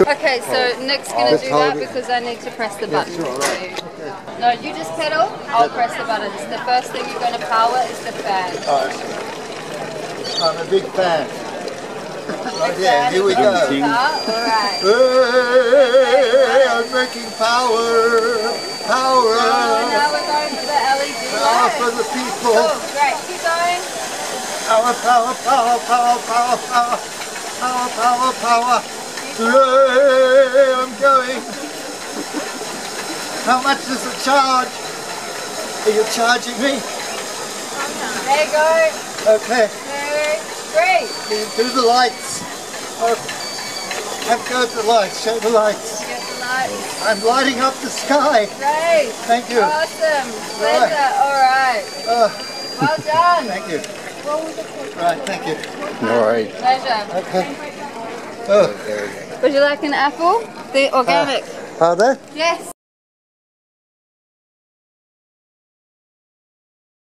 Okay, so Nick's going to do that because I need to press the button. No, you just pedal, I'll press the buttons. The first thing you're going to power is the fan. I'm a big fan. Right here, here we go. Alright. Hey, I'm making power. Power. Oh, now we're going for the LED Power ah, for the people. Cool, great. Keep going. Power, power, power, power, power, power. Power, power, power. Hey, I'm going. How much does it charge? Are you charging me? There you go. Okay, Two, three. do the lights. Oh, have go at the lights, show the lights. Get the lights. I'm lighting up the sky. Great. Thank you. Awesome. Pleasure. Alright. Uh, Well done. thank you. Right, thank you. All right. Pleasure. Okay. Oh, there we go. Would you like an apple? The organic. Uh, Pardon? yes.